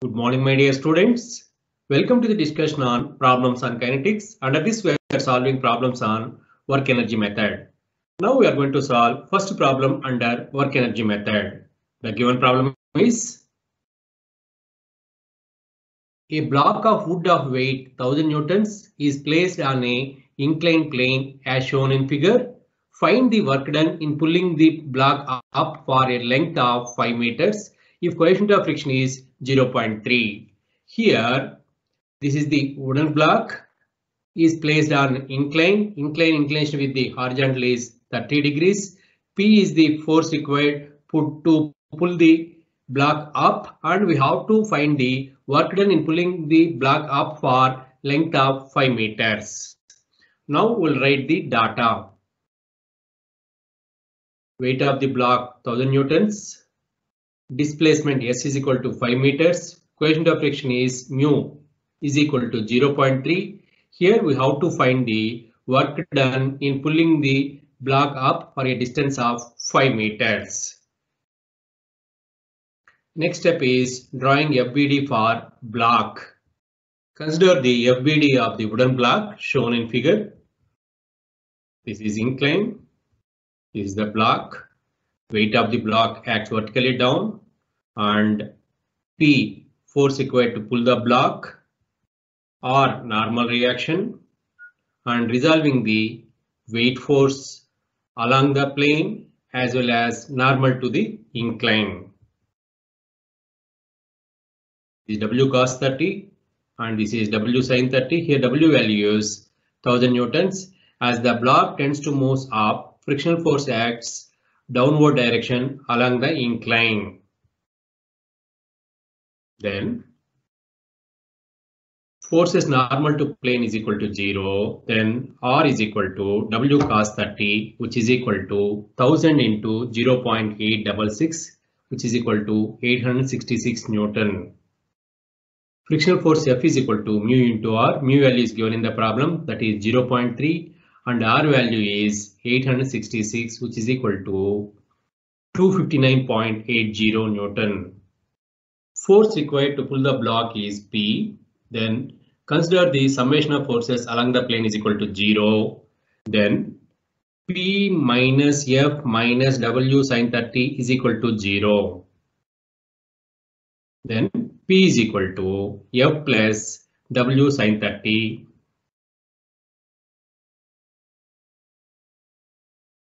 Good morning, my dear students. Welcome to the discussion on problems on kinetics. Under this, we are solving problems on work energy method. Now we are going to solve first problem under work energy method. The given problem is a block of wood of weight 1000 newtons is placed on a inclined plane as shown in figure. Find the work done in pulling the block up for a length of 5 meters if coefficient of friction is 0.3. Here, this is the wooden block is placed on incline. Incline inclination with the horizontal is 30 degrees. P is the force required put to pull the block up and we have to find the work done in pulling the block up for length of 5 meters. Now we'll write the data. Weight of the block 1000 newtons. Displacement S is equal to 5 meters. Coefficient of friction is mu is equal to 0.3. Here we have to find the work done in pulling the block up for a distance of 5 meters. Next step is drawing FBD for block. Consider the FBD of the wooden block shown in figure. This is incline. This is the block. Weight of the block acts vertically down and P force required to pull the block or normal reaction and resolving the weight force along the plane as well as normal to the incline. This is W cos 30 and this is W sin 30. Here W value is 1000 newtons. As the block tends to move up, frictional force acts downward direction along the incline. Then force is normal to plane is equal to 0. Then R is equal to W cos 30 which is equal to 1000 into 0 0.866 which is equal to 866 Newton. Frictional force F is equal to mu into R. Mu value is given in the problem that is 0.3 and R value is 866 which is equal to 259.80 Newton. Force required to pull the block is P. Then consider the summation of forces along the plane is equal to 0. Then P minus F minus W sine 30 is equal to 0. Then P is equal to F plus W sine 30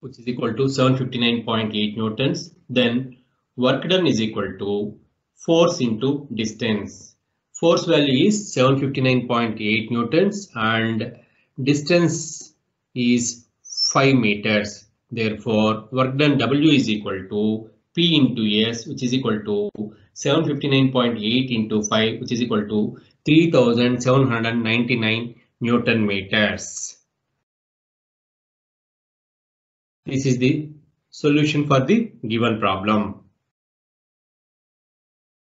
which is equal to 759.8 newtons. Then work done is equal to force into distance. Force value is 759.8 newtons and distance is 5 meters. Therefore, work done W is equal to P into S, which is equal to 759.8 into 5, which is equal to 3799 Newton meters. This is the solution for the given problem.